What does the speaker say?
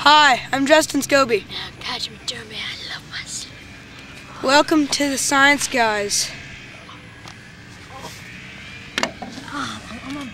Hi, I'm Justin Scobie. I'm Patrick McDermott. I love myself. Welcome to the Science Guys. Oh, I'm, I'm